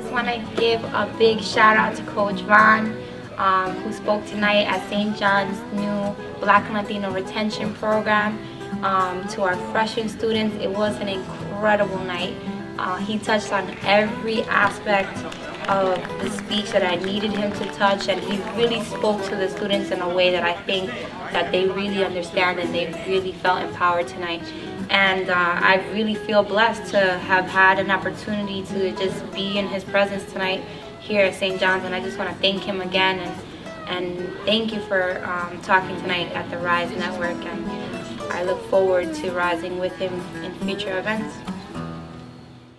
to give a big shout out to Coach Vaughn, um, who spoke tonight at St. John's new Black and Latino Retention Program. Um, to our freshman students, it was an incredible night. Uh, he touched on every aspect of the speech that I needed him to touch and he really spoke to the students in a way that I think that they really understand and they really felt empowered tonight. And uh, I really feel blessed to have had an opportunity to just be in his presence tonight here at St. John's and I just want to thank him again and, and thank you for um, talking tonight at the RISE Network and I look forward to rising with him in future events.